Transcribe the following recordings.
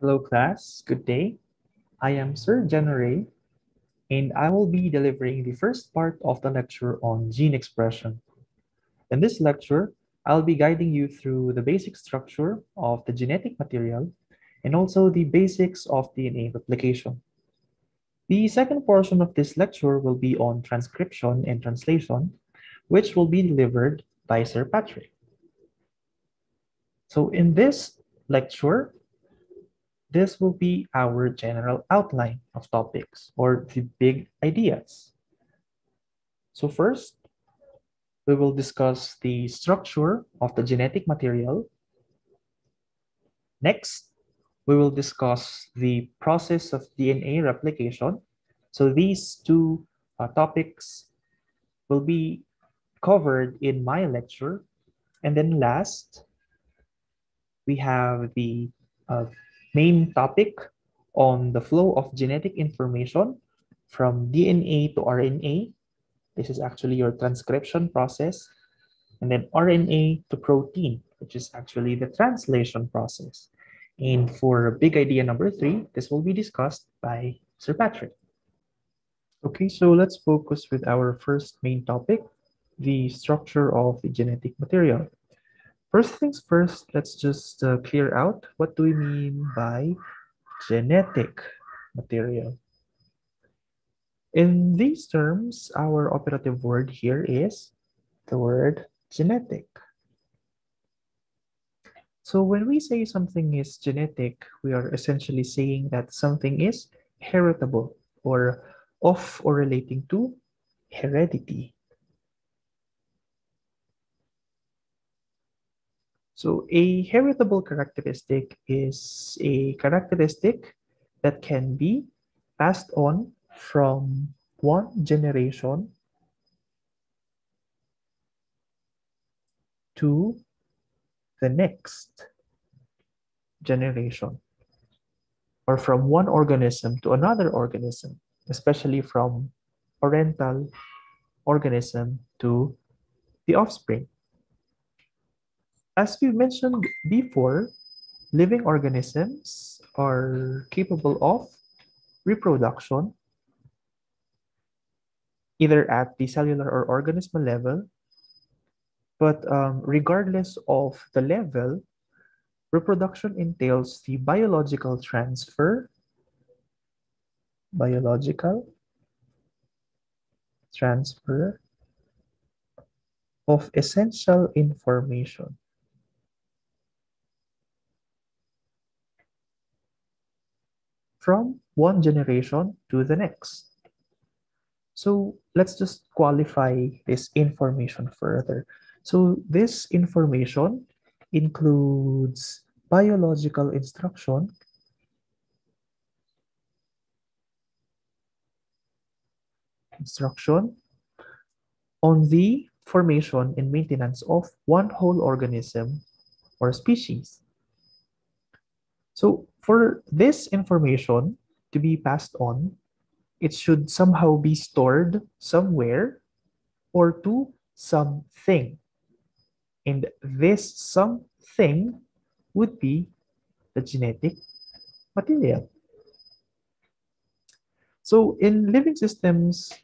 Hello class, good day. I am Sir Generay and I will be delivering the first part of the lecture on gene expression. In this lecture, I'll be guiding you through the basic structure of the genetic material and also the basics of DNA replication. The second portion of this lecture will be on transcription and translation, which will be delivered by Sir Patrick. So in this lecture, this will be our general outline of topics or the big ideas. So first, we will discuss the structure of the genetic material. Next, we will discuss the process of DNA replication. So these two uh, topics will be covered in my lecture. And then last, we have the uh, main topic on the flow of genetic information from DNA to RNA. This is actually your transcription process. And then RNA to protein, which is actually the translation process. And for big idea number three, this will be discussed by Sir Patrick. Okay, so let's focus with our first main topic, the structure of the genetic material. First things first, let's just uh, clear out what do we mean by genetic material. In these terms, our operative word here is the word genetic. So when we say something is genetic, we are essentially saying that something is heritable or of or relating to heredity. So a heritable characteristic is a characteristic that can be passed on from one generation to the next generation or from one organism to another organism, especially from parental organism to the offspring. As we mentioned before, living organisms are capable of reproduction either at the cellular or organismal level. But um, regardless of the level, reproduction entails the biological transfer, biological transfer of essential information. From one generation to the next. So let's just qualify this information further. So this information includes biological instruction, instruction on the formation and maintenance of one whole organism or species. So for this information to be passed on, it should somehow be stored somewhere or to something. And this something would be the genetic material. So in living systems,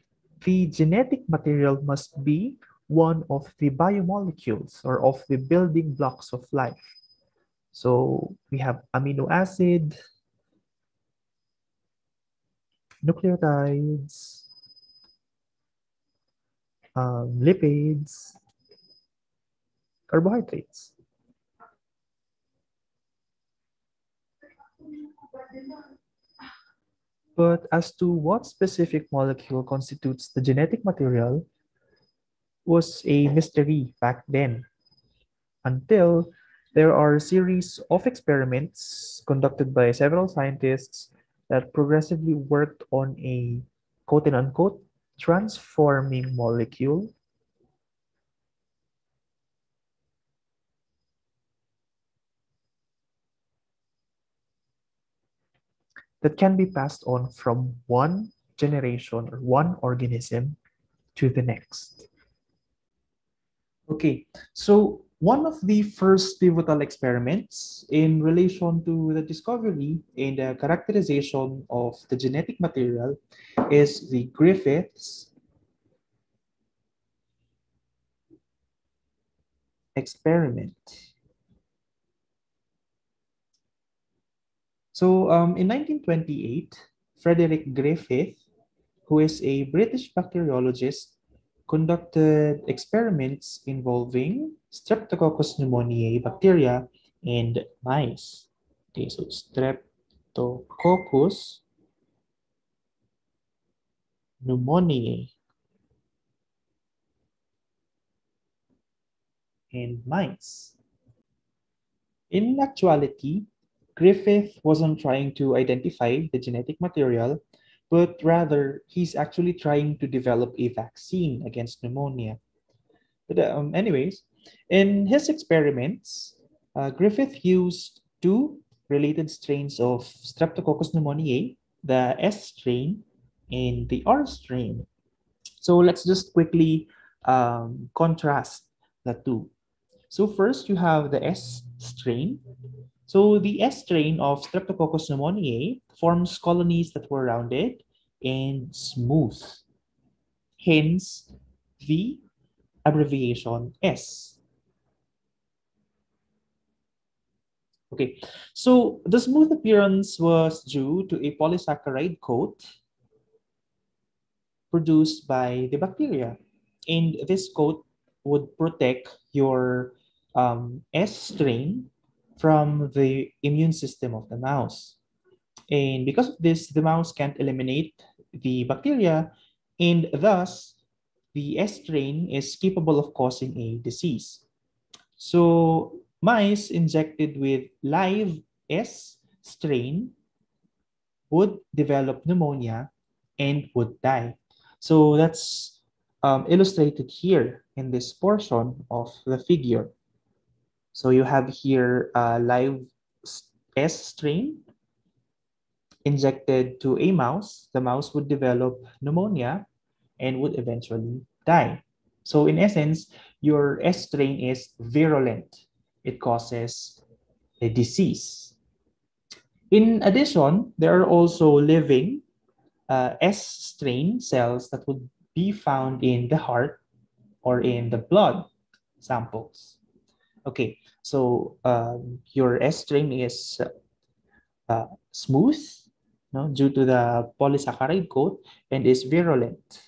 the genetic material must be one of the biomolecules or of the building blocks of life. So we have amino acid, nucleotides, um, lipids, carbohydrates. But as to what specific molecule constitutes the genetic material was a mystery back then until there are a series of experiments conducted by several scientists that progressively worked on a quote and unquote transforming molecule that can be passed on from one generation or one organism to the next. Okay, so one of the first pivotal experiments in relation to the discovery and the characterization of the genetic material is the Griffith's experiment. So um, in 1928, Frederick Griffith, who is a British bacteriologist conducted experiments involving Streptococcus pneumoniae bacteria and mice. Okay, so Streptococcus pneumoniae and mice. In actuality, Griffith wasn't trying to identify the genetic material but rather he's actually trying to develop a vaccine against pneumonia. But um, anyways, in his experiments, uh, Griffith used two related strains of Streptococcus pneumoniae, the S strain and the R strain. So let's just quickly um, contrast the two. So first you have the S strain. So the S strain of Streptococcus pneumoniae forms colonies that were rounded and smooth. Hence, the abbreviation S. Okay, so the smooth appearance was due to a polysaccharide coat produced by the bacteria. And this coat would protect your um, S strain from the immune system of the mouse. And because of this, the mouse can't eliminate the bacteria, and thus the S strain is capable of causing a disease. So mice injected with live S strain would develop pneumonia and would die. So that's um, illustrated here in this portion of the figure. So you have here a live S strain injected to a mouse, the mouse would develop pneumonia and would eventually die. So in essence, your S strain is virulent. It causes a disease. In addition, there are also living uh, S strain cells that would be found in the heart or in the blood samples. Okay, so um, your S strain is uh, smooth no, due to the polysaccharide coat and is virulent.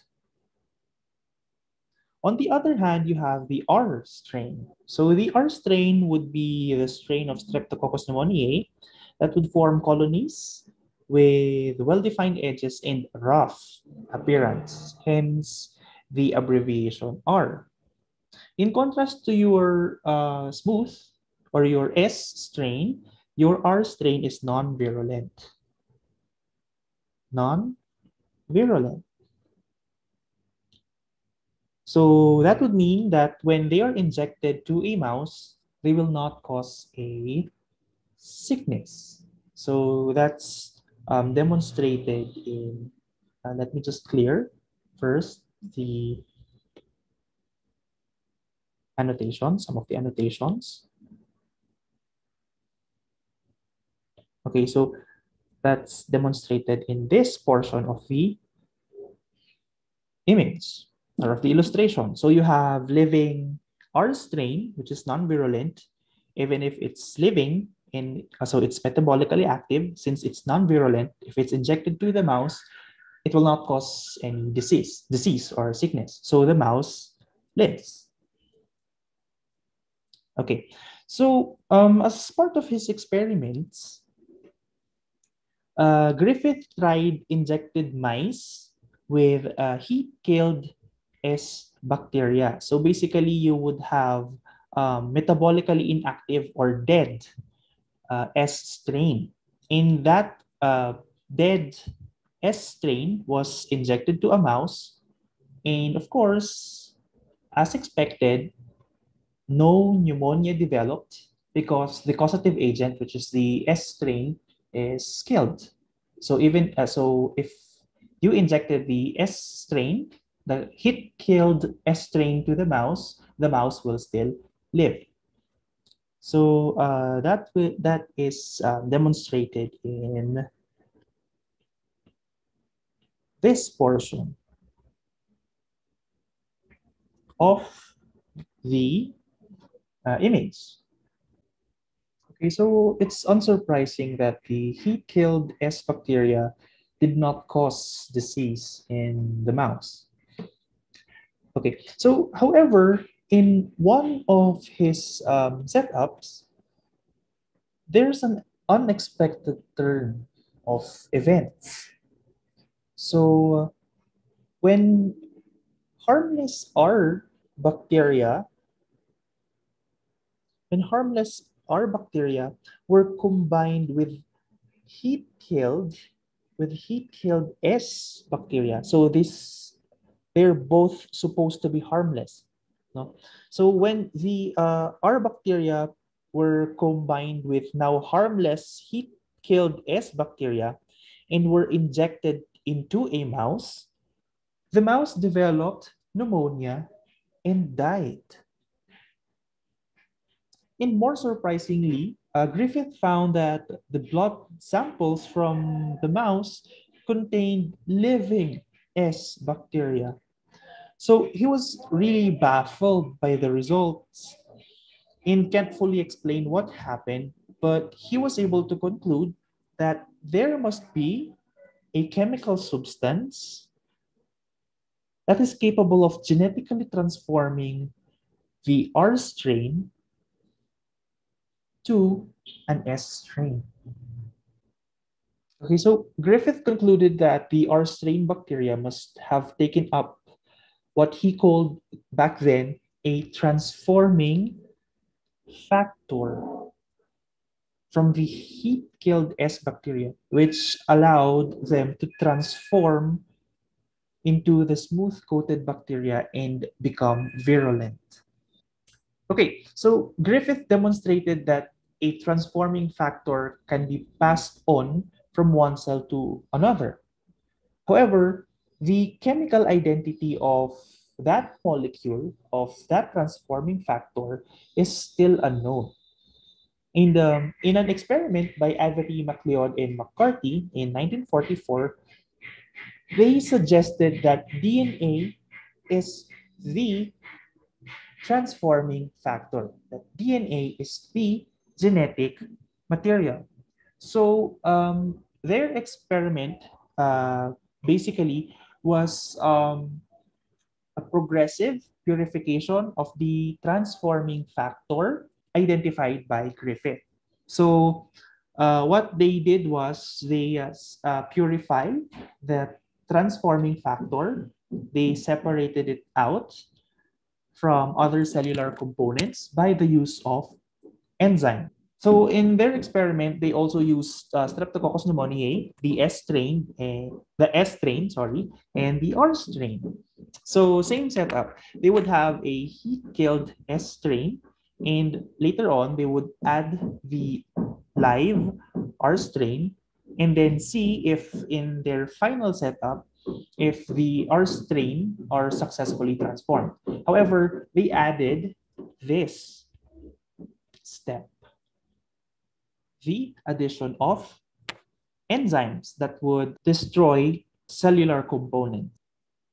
On the other hand, you have the R strain. So the R strain would be the strain of Streptococcus pneumoniae that would form colonies with well-defined edges and rough appearance, hence the abbreviation R. In contrast to your uh, smooth or your S strain, your R strain is non-virulent non-virulent. So that would mean that when they are injected to a mouse, they will not cause a sickness. So that's um, demonstrated in, uh, let me just clear first the annotations, some of the annotations. Okay, so that's demonstrated in this portion of the image or of the illustration. So you have living R strain, which is non-virulent, even if it's living in, so it's metabolically active, since it's non-virulent, if it's injected to the mouse, it will not cause any disease, disease or sickness. So the mouse lives. Okay, so um, as part of his experiments, uh, Griffith tried injected mice with uh, heat-killed S bacteria. So basically, you would have um, metabolically inactive or dead uh, S strain. In that uh, dead S strain was injected to a mouse. And of course, as expected, no pneumonia developed because the causative agent, which is the S strain, is killed. So even uh, so, if you injected the S strain, the hit killed S strain to the mouse, the mouse will still live. So uh, that that is um, demonstrated in this portion of the uh, image. Okay, so it's unsurprising that the heat-killed S bacteria did not cause disease in the mouse. Okay, so however, in one of his um, setups, there's an unexpected turn of events. So when harmless R bacteria, when harmless R bacteria were combined with heat-killed with heat-killed S bacteria. So this they're both supposed to be harmless. No? So when the uh, R bacteria were combined with now harmless heat-killed S bacteria and were injected into a mouse, the mouse developed pneumonia and died. And more surprisingly, uh, Griffith found that the blood samples from the mouse contained living S bacteria. So he was really baffled by the results and can't fully explain what happened, but he was able to conclude that there must be a chemical substance that is capable of genetically transforming the R strain to an S strain. Okay, so Griffith concluded that the R strain bacteria must have taken up what he called back then a transforming factor from the heat-killed S bacteria, which allowed them to transform into the smooth-coated bacteria and become virulent. Okay, so Griffith demonstrated that a transforming factor can be passed on from one cell to another. However, the chemical identity of that molecule, of that transforming factor, is still unknown. In, the, in an experiment by Avery, MacLeod, and McCarthy in 1944, they suggested that DNA is the transforming factor, that DNA is the genetic material. So um, their experiment uh, basically was um, a progressive purification of the transforming factor identified by Griffith. So uh, what they did was they uh, purified the transforming factor. They separated it out from other cellular components by the use of enzyme. So in their experiment, they also used uh, Streptococcus pneumoniae, the S strain, uh, the S strain, sorry, and the R strain. So same setup. They would have a heat-killed S strain, and later on they would add the live R strain, and then see if in their final setup, if the R strain are successfully transformed. However, they added this step the addition of enzymes that would destroy cellular components.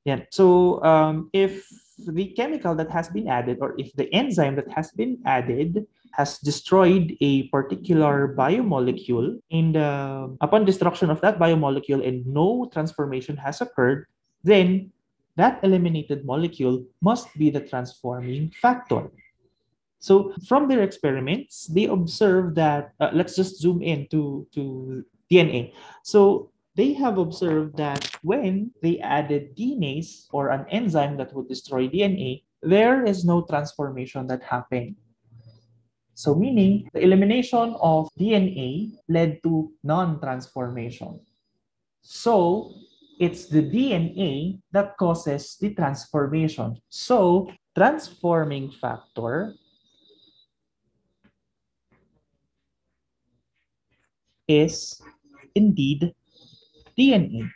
Yeah. So um, if the chemical that has been added or if the enzyme that has been added has destroyed a particular biomolecule and uh, upon destruction of that biomolecule and no transformation has occurred, then that eliminated molecule must be the transforming factor. So from their experiments, they observed that, uh, let's just zoom in to, to DNA. So they have observed that when they added DNase or an enzyme that would destroy DNA, there is no transformation that happened. So meaning the elimination of DNA led to non-transformation. So it's the DNA that causes the transformation. So transforming factor is indeed DNA.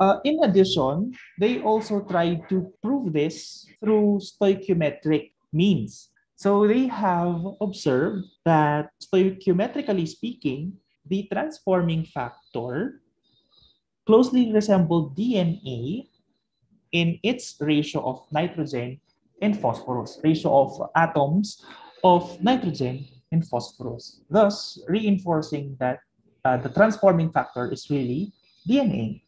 Uh, in addition, they also tried to prove this through stoichiometric means. So they have observed that stoichiometrically speaking, the transforming factor closely resembled DNA in its ratio of nitrogen and phosphorus, ratio of atoms of nitrogen and phosphorus, thus reinforcing that uh, the transforming factor is really DNA.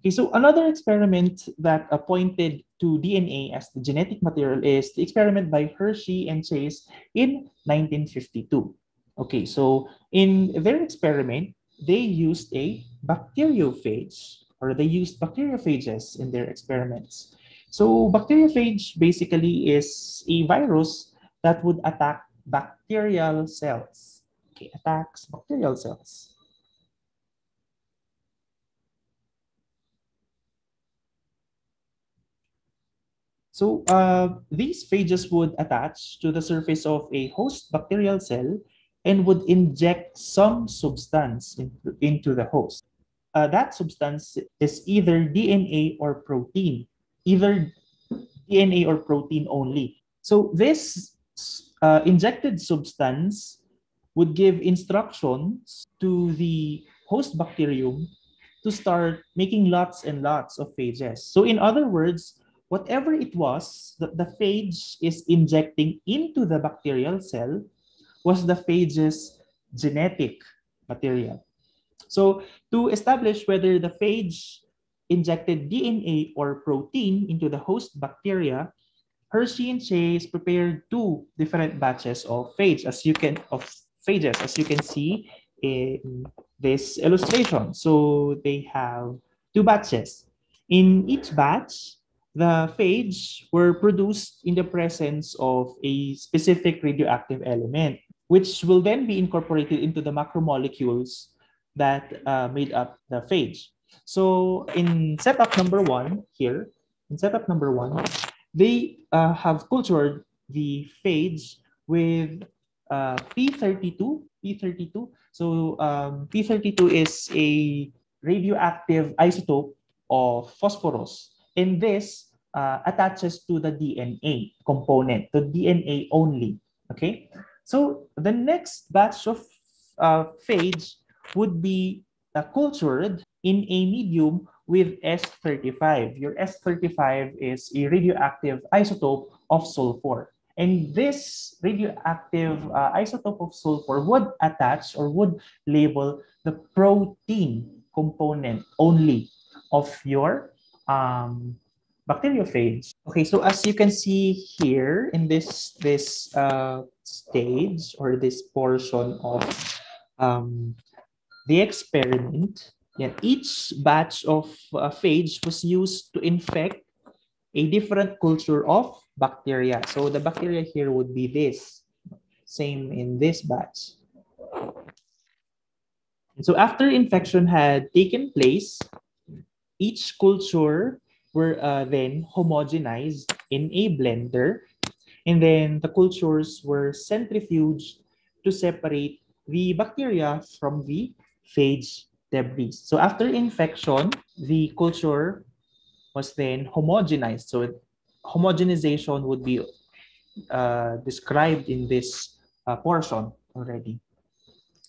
Okay, so another experiment that uh, pointed to DNA as the genetic material is the experiment by Hershey and Chase in 1952. Okay, so in their experiment, they used a bacteriophage or they used bacteriophages in their experiments. So bacteriophage basically is a virus that would attack bacterial cells. Okay, attacks bacterial cells. So uh, these phages would attach to the surface of a host bacterial cell and would inject some substance in, into the host. Uh, that substance is either DNA or protein, either DNA or protein only. So this uh, injected substance would give instructions to the host bacterium to start making lots and lots of phages. So in other words, whatever it was that the phage is injecting into the bacterial cell was the phage's genetic material. So to establish whether the phage injected DNA or protein into the host bacteria, Hershey and Chase prepared two different batches of phage as you can of phages as you can see in this illustration. So they have two batches. In each batch, the phage were produced in the presence of a specific radioactive element, which will then be incorporated into the macromolecules that uh, made up the phage. So in setup number one here, in setup number one, they uh, have cultured the phage with uh, P32, P32. So um, P32 is a radioactive isotope of phosphorus and this uh, attaches to the DNA component, to DNA only. Okay, so the next batch of uh, phage would be uh, cultured in a medium with S35. Your S35 is a radioactive isotope of sulfur. And this radioactive uh, isotope of sulfur would attach or would label the protein component only of your um, bacteriophage. Okay, so as you can see here in this this uh, stage or this portion of um, the experiment, yeah, each batch of uh, phage was used to infect a different culture of bacteria. So the bacteria here would be this, same in this batch. And so after infection had taken place, each culture were uh, then homogenized in a blender. And then the cultures were centrifuged to separate the bacteria from the phage debris. So after infection, the culture was then homogenized. So homogenization would be uh, described in this uh, portion already.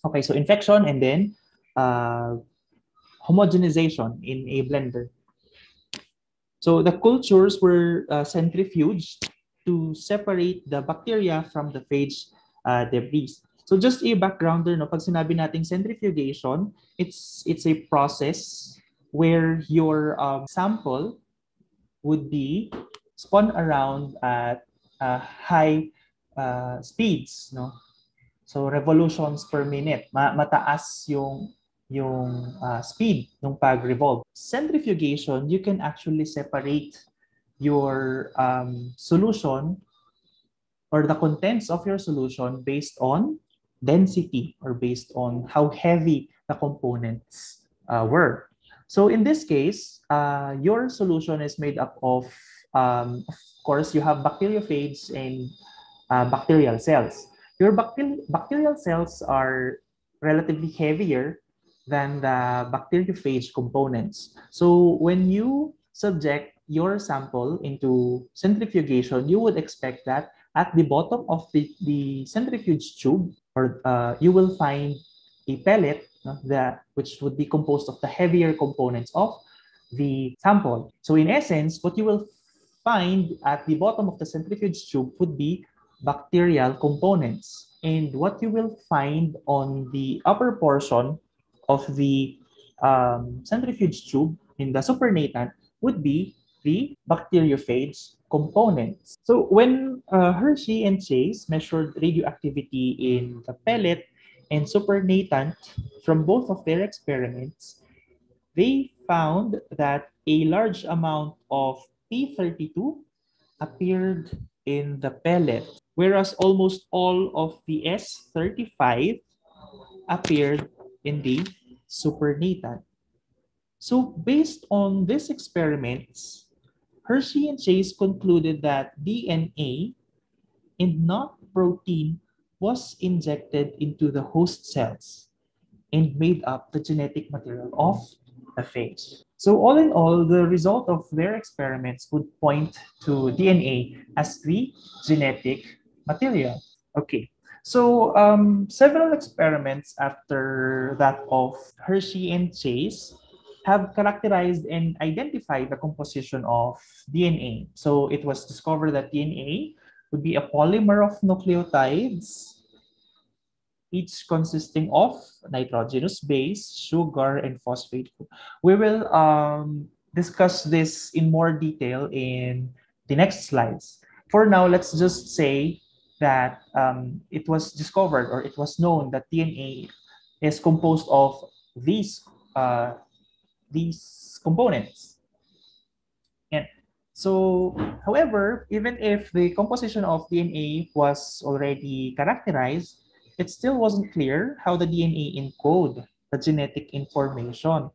Okay, so infection and then uh, homogenization in a blender. So the cultures were uh, centrifuged to separate the bacteria from the phage uh, debris. So just a backgrounder, no, pag sinabi nating centrifugation, it's it's a process where your um, sample would be spun around at uh, high uh, speeds, no? So revolutions per minute, ma mataas yung yung uh, speed ng pag-revolve. Centrifugation, you can actually separate your um, solution or the contents of your solution based on density or based on how heavy the components uh, were. So in this case, uh, your solution is made up of, um, of course, you have bacteriophages and uh, bacterial cells. Your bacterial, bacterial cells are relatively heavier than the bacteriophage components. So when you subject your sample into centrifugation, you would expect that at the bottom of the, the centrifuge tube, or uh, you will find a pellet no, that, which would be composed of the heavier components of the sample. So in essence, what you will find at the bottom of the centrifuge tube would be bacterial components. And what you will find on the upper portion of the um, centrifuge tube in the supernatant would be the bacteriophage components. So when uh, Hershey and Chase measured radioactivity in the pellet and supernatant from both of their experiments, they found that a large amount of P32 appeared in the pellet, whereas almost all of the S35 appeared in the supernatant. So based on these experiments, Hershey and Chase concluded that DNA and not protein was injected into the host cells and made up the genetic material of the phage. So all in all, the result of their experiments would point to DNA as the genetic material. Okay, so um, several experiments after that of Hershey and Chase have characterized and identified the composition of DNA. So it was discovered that DNA would be a polymer of nucleotides each consisting of nitrogenous base, sugar, and phosphate. We will um, discuss this in more detail in the next slides. For now, let's just say that um, it was discovered or it was known that DNA is composed of these, uh, these components. And so, however, even if the composition of DNA was already characterized, it still wasn't clear how the DNA encode the genetic information.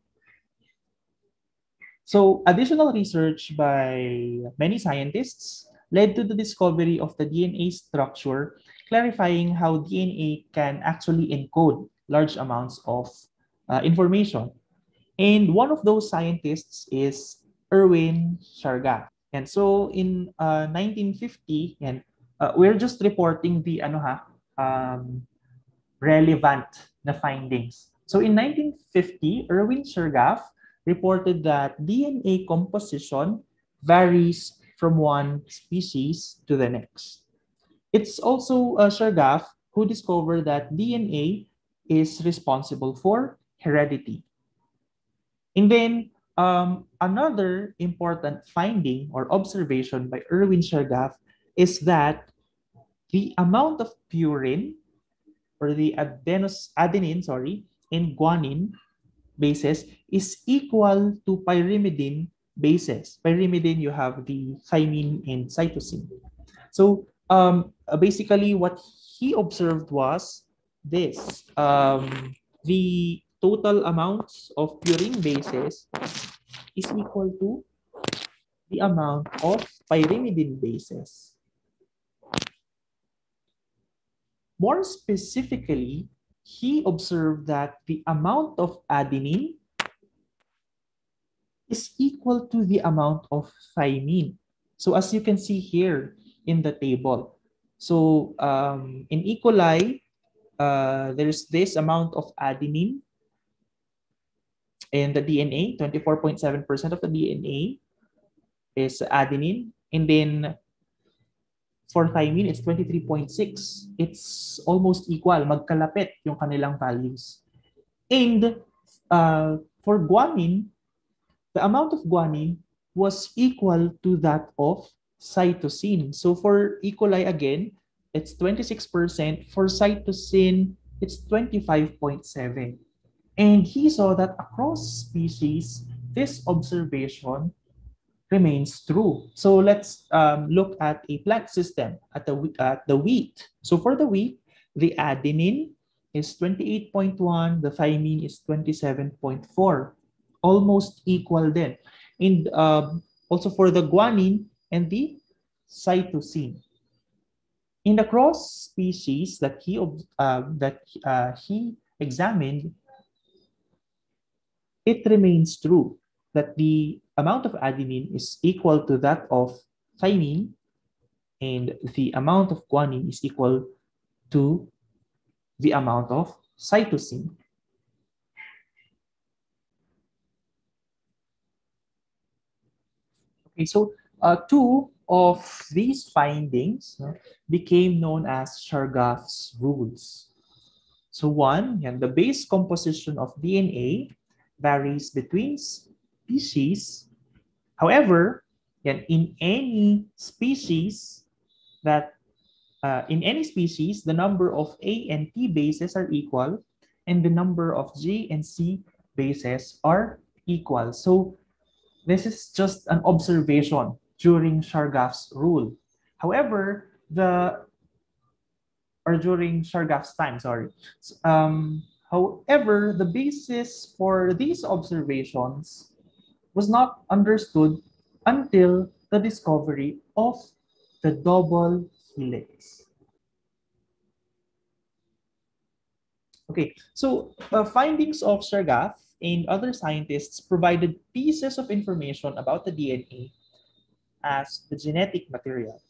So additional research by many scientists led to the discovery of the DNA structure, clarifying how DNA can actually encode large amounts of uh, information. And one of those scientists is Erwin Chargaff. And so in uh, 1950, and uh, we're just reporting the ano ha, um, relevant na findings. So in 1950, Erwin Chargaff reported that DNA composition varies from one species to the next. It's also uh, who discovered that DNA is responsible for heredity. And then um, another important finding or observation by Erwin Chargaff is that the amount of purine or the adenos, adenine sorry, in guanine bases is equal to pyrimidine bases. Pyrimidine, you have the thymine and cytosine. So um, basically what he observed was this. Um, the total amounts of purine bases is equal to the amount of pyrimidine bases. More specifically, he observed that the amount of adenine is equal to the amount of thymine. So as you can see here in the table, so um, in E. coli, uh, there's this amount of adenine in the DNA, 24.7% of the DNA is adenine. And then for thymine, it's 23.6. It's almost equal, magkalapit yung kanilang values. And uh, for guanine, the amount of guanine was equal to that of cytosine. So for E. coli again, it's 26%. For cytosine, it's 25.7. And he saw that across species, this observation remains true. So let's um, look at a plant system at the, at the wheat. So for the wheat, the adenine is 28.1, the thymine is 27.4, almost equal then. And um, also for the guanine and the cytosine. In the cross species that he uh, that uh, he examined, it remains true that the amount of adenine is equal to that of thymine and the amount of guanine is equal to the amount of cytosine. Okay, so uh, two of these findings uh, became known as Chargaff's rules. So one, the base composition of DNA varies between species. However, yan, in any species that uh, in any species, the number of A and T bases are equal and the number of G and C bases are equal. So this is just an observation during Chargaff's rule. However, the or during Chargaff's time, sorry. Um, however, the basis for these observations was not understood until the discovery of the double helix. Okay, so uh, findings of Chargaff and other scientists provided pieces of information about the DNA as the genetic material.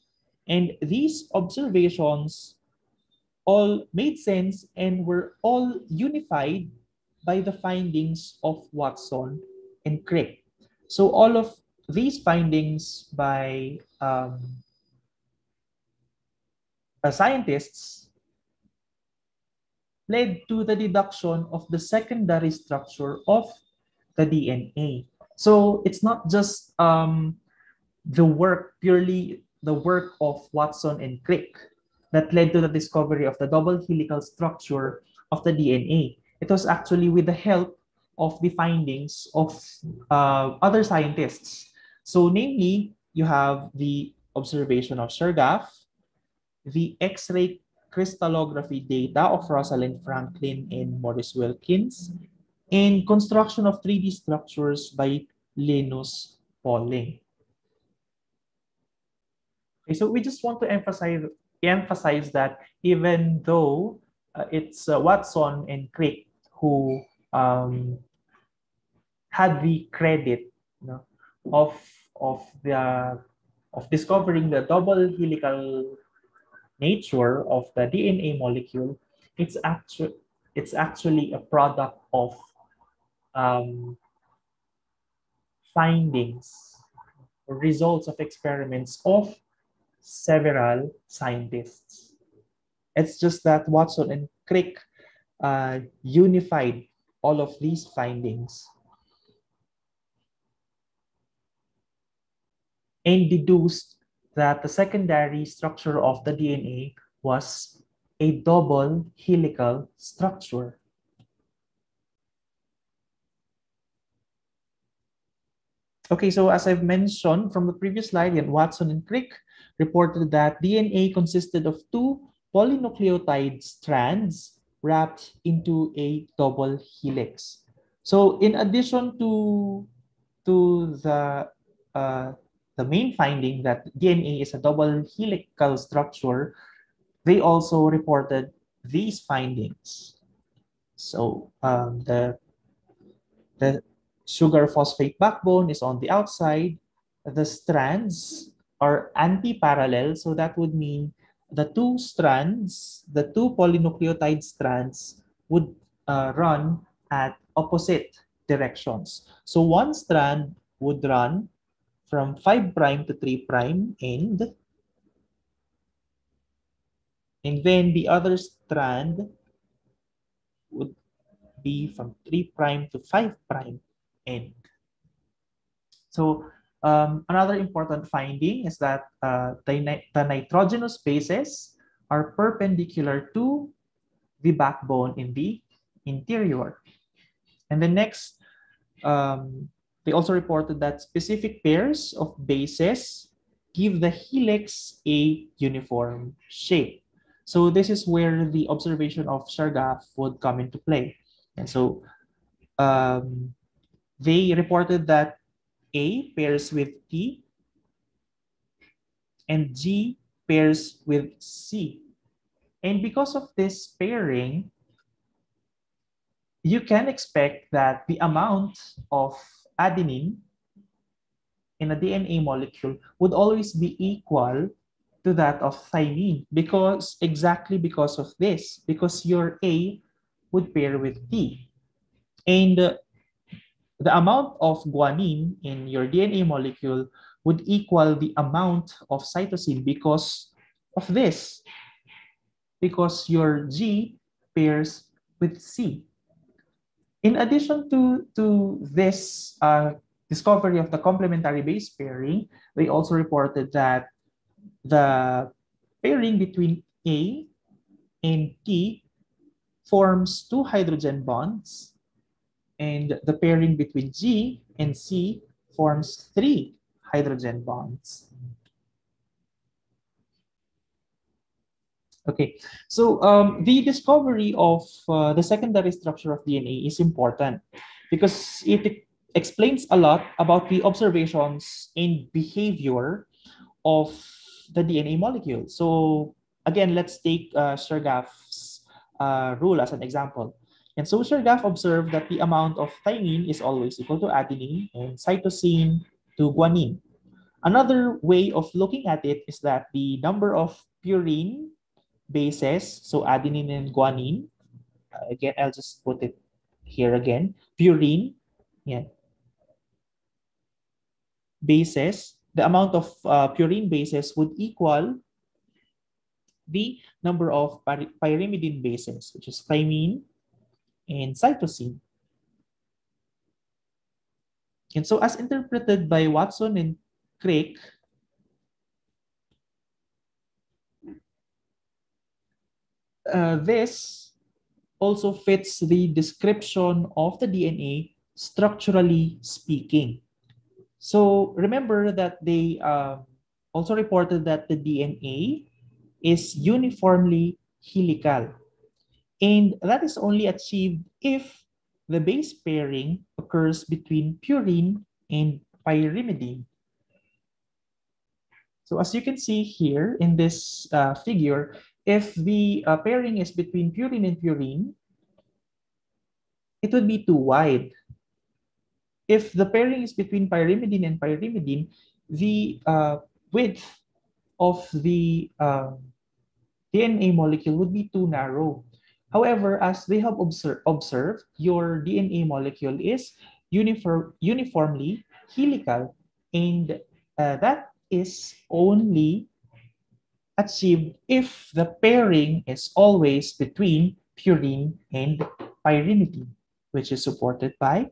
And these observations all made sense and were all unified by the findings of Watson and Crick. So all of these findings by um, uh, scientists led to the deduction of the secondary structure of the DNA. So it's not just um, the work, purely the work of Watson and Crick that led to the discovery of the double helical structure of the DNA. It was actually with the help of the findings of uh, other scientists. So namely, you have the observation of Chargaff, the X-ray crystallography data of Rosalind Franklin and Maurice Wilkins, and construction of 3D structures by Linus Pauling. Okay, so we just want to emphasize emphasize that even though uh, it's uh, Watson and Crick who um, had the credit you know, of of the of discovering the double helical nature of the DNA molecule, it's actually it's actually a product of um, findings results of experiments of several scientists. It's just that Watson and Crick uh, unified all of these findings and deduced that the secondary structure of the DNA was a double helical structure. Okay, so as I've mentioned from the previous slide, yet Watson and Crick reported that DNA consisted of two polynucleotide strands wrapped into a double helix. So in addition to, to the, uh, the main finding that DNA is a double helical structure, they also reported these findings. So um, the, the sugar phosphate backbone is on the outside, the strands are anti-parallel. So that would mean the two strands, the two polynucleotide strands would uh, run at opposite directions. So one strand would run from 5 prime to 3 prime end. And then the other strand would be from 3 prime to 5 prime end. So um, another important finding is that uh, the, the nitrogenous bases are perpendicular to the backbone in the interior. And the next, um, they also reported that specific pairs of bases give the helix a uniform shape. So this is where the observation of Chargaff would come into play. And so um, they reported that a pairs with T, and G pairs with C. And because of this pairing, you can expect that the amount of adenine in a DNA molecule would always be equal to that of thymine because exactly because of this, because your A would pair with T. And uh, the amount of guanine in your DNA molecule would equal the amount of cytosine because of this, because your G pairs with C. In addition to, to this uh, discovery of the complementary base pairing, they also reported that the pairing between A and T forms two hydrogen bonds, and the pairing between G and C forms three hydrogen bonds. Okay, so um, the discovery of uh, the secondary structure of DNA is important because it explains a lot about the observations and behavior of the DNA molecule. So again, let's take uh, uh, rule as an example. And so Chargaff observed that the amount of thymine is always equal to adenine and cytosine to guanine. Another way of looking at it is that the number of purine bases, so adenine and guanine, uh, again, I'll just put it here again, purine, yeah, bases, the amount of uh, purine bases would equal the number of pyrimidine bases, which is thymine and cytosine. And so as interpreted by Watson and Crick, uh, this also fits the description of the DNA structurally speaking. So remember that they uh, also reported that the DNA is uniformly helical. And that is only achieved if the base pairing occurs between purine and pyrimidine. So as you can see here in this uh, figure, if the uh, pairing is between purine and purine, it would be too wide. If the pairing is between pyrimidine and pyrimidine, the uh, width of the uh, DNA molecule would be too narrow. However, as they have observe, observed, your DNA molecule is uniform, uniformly helical, and uh, that is only achieved if the pairing is always between purine and pyrimidine, which is supported by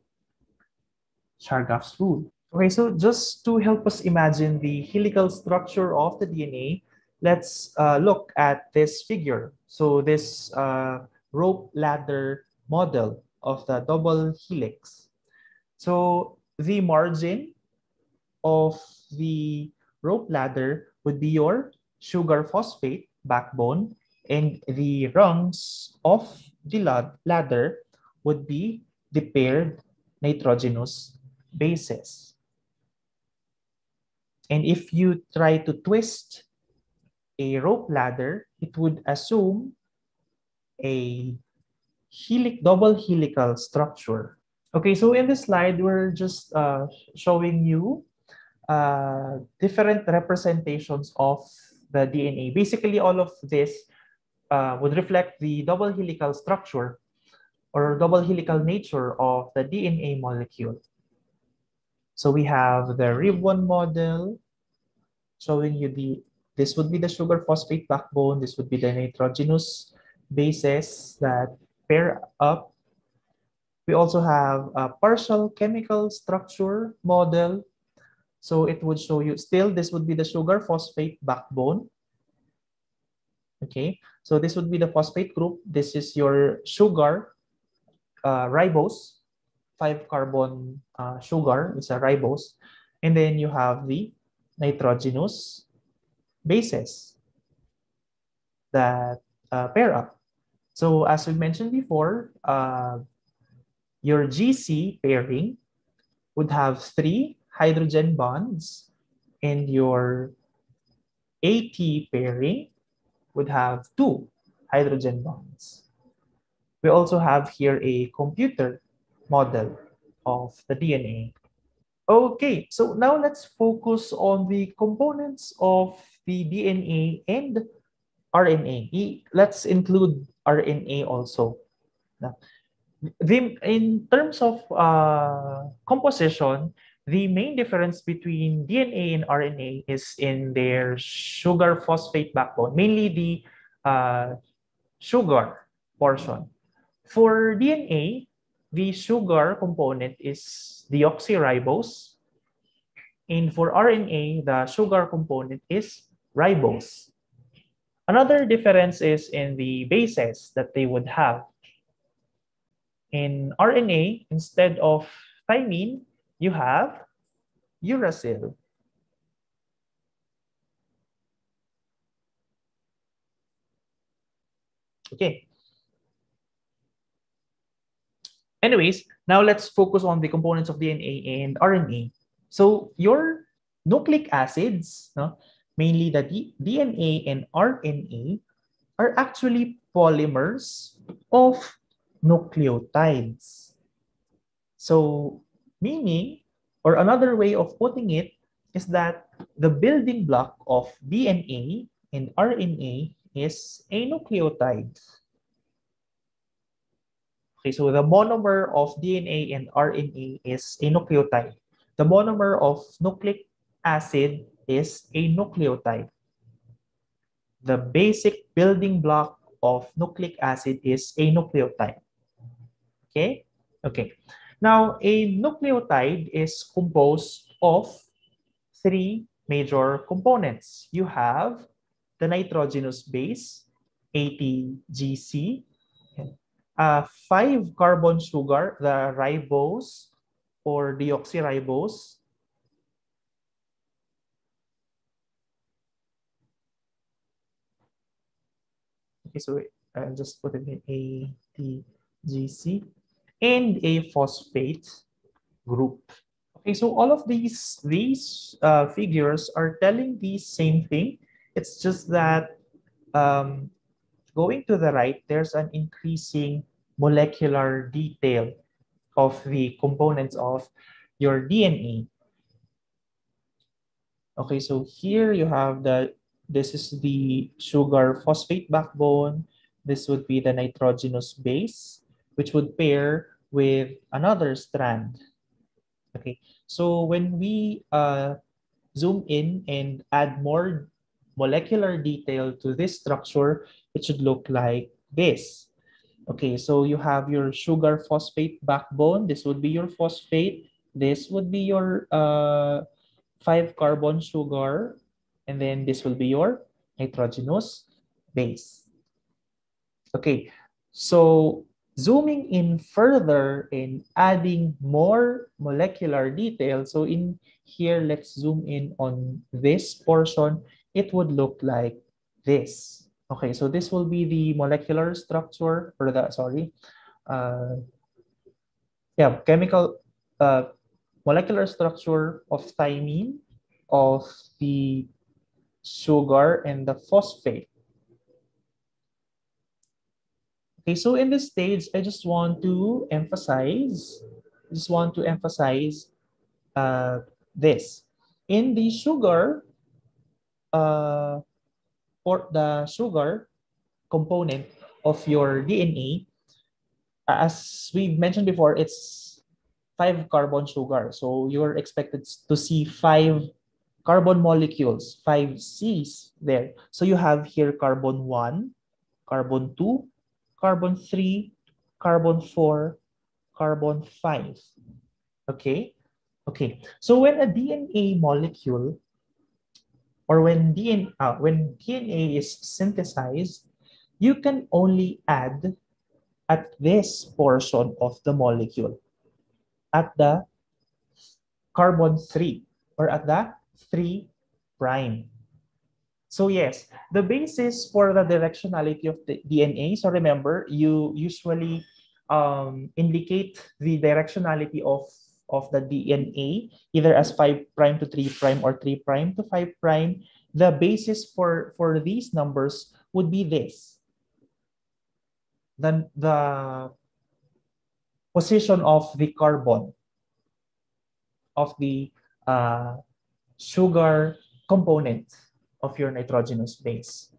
Chargaff's rule. Okay, so just to help us imagine the helical structure of the DNA, let's uh, look at this figure. So this uh, rope ladder model of the double helix. So the margin of the rope ladder would be your sugar phosphate backbone and the rungs of the ladder would be the paired nitrogenous bases. And if you try to twist a rope ladder, it would assume a helic, double helical structure. Okay, so in this slide, we're just uh, showing you uh, different representations of the DNA. Basically, all of this uh, would reflect the double helical structure or double helical nature of the DNA molecule. So we have the ribbon model showing you the, this would be the sugar phosphate backbone, this would be the nitrogenous bases that pair up. We also have a partial chemical structure model so it would show you still this would be the sugar phosphate backbone. Okay, so this would be the phosphate group. This is your sugar uh, ribose, five carbon uh, sugar is a ribose. And then you have the nitrogenous bases that uh, pair up. So as we mentioned before, uh, your GC pairing would have three hydrogen bonds and your AT pairing would have two hydrogen bonds. We also have here a computer model of the DNA. Okay, so now let's focus on the components of the DNA and RNA. Let's include RNA also. The, in terms of uh, composition, the main difference between DNA and RNA is in their sugar phosphate backbone, mainly the uh, sugar portion. For DNA, the sugar component is deoxyribose. And for RNA, the sugar component is ribose. Another difference is in the bases that they would have. In RNA, instead of thymine, you have uracil. Okay. Anyways, now let's focus on the components of DNA and RNA. So your nucleic acids, no, mainly that the DNA and RNA, are actually polymers of nucleotides. So meaning, or another way of putting it, is that the building block of DNA and RNA is a nucleotide. Okay, so the monomer of DNA and RNA is a nucleotide. The monomer of nucleic acid is a nucleotide. The basic building block of nucleic acid is a nucleotide. Okay? Okay. Now, a nucleotide is composed of three major components. You have the nitrogenous base, ATGC, uh, five carbon sugar, the ribose or deoxyribose. Okay, so I'll just put it in ATGC and a phosphate group. Okay, so all of these these uh, figures are telling the same thing. It's just that um, going to the right, there's an increasing molecular detail of the components of your DNA. Okay, so here you have the, this is the sugar phosphate backbone. This would be the nitrogenous base, which would pair with another strand. Okay, so when we uh, zoom in and add more molecular detail to this structure, it should look like this. Okay, so you have your sugar phosphate backbone. This would be your phosphate. This would be your uh, 5 carbon sugar. And then this will be your nitrogenous base. Okay, so zooming in further and adding more molecular detail. So in here, let's zoom in on this portion. It would look like this. Okay, so this will be the molecular structure, or the, sorry, uh, yeah, chemical, uh, molecular structure of thymine, of the sugar, and the phosphate. Okay, so in this stage, I just want to emphasize, just want to emphasize uh, this. In the sugar, uh, for the sugar component of your DNA, as we mentioned before, it's five carbon sugar. So you're expected to see five carbon molecules, five C's there. So you have here carbon 1, carbon 2, carbon 3, carbon 4, carbon 5. Okay? Okay. So when a DNA molecule or when DNA, uh, when DNA is synthesized, you can only add at this portion of the molecule, at the carbon 3 or at the 3 prime. So yes, the basis for the directionality of the DNA, so remember, you usually um, indicate the directionality of of the DNA, either as 5 prime to 3 prime or 3 prime to 5 prime, the basis for, for these numbers would be this. Then the position of the carbon of the uh, sugar component of your nitrogenous base.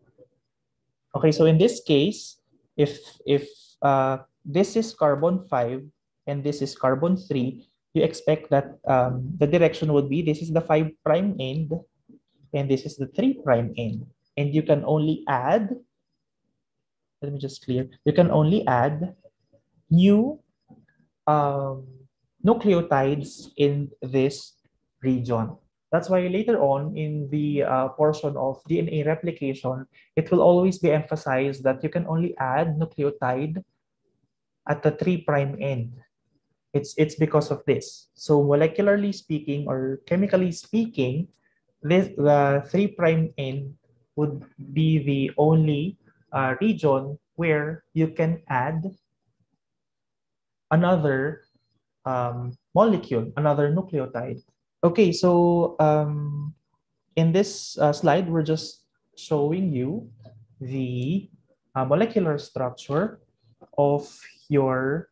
Okay, so in this case, if, if uh, this is carbon 5 and this is carbon 3, you expect that um, the direction would be this is the 5 prime end and this is the 3 prime end. And you can only add, let me just clear, you can only add new um, nucleotides in this region. That's why later on in the uh, portion of DNA replication, it will always be emphasized that you can only add nucleotide at the 3 prime end. It's, it's because of this. So molecularly speaking or chemically speaking, this, the 3 prime end would be the only uh, region where you can add another um, molecule, another nucleotide. Okay, so um, in this uh, slide, we're just showing you the uh, molecular structure of your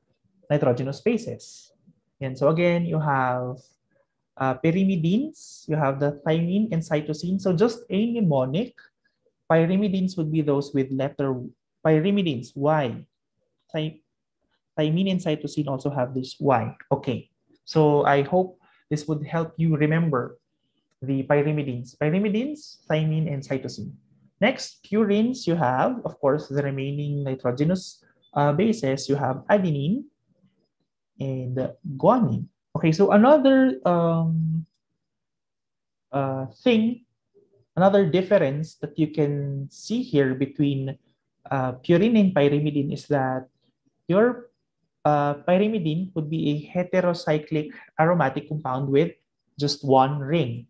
nitrogenous bases. And so again, you have uh, pyrimidines, you have the thymine and cytosine. So just a mnemonic, pyrimidines would be those with letter pyrimidines, Y. Thy thymine and cytosine also have this Y. Okay, so I hope this would help you remember the pyrimidines. Pyrimidines, thymine, and cytosine. Next, purines, you have, of course, the remaining nitrogenous uh, bases. You have adenine and guanine. Okay, so another um, uh, thing, another difference that you can see here between uh, purine and pyrimidine is that your uh, pyrimidine would be a heterocyclic aromatic compound with just one ring.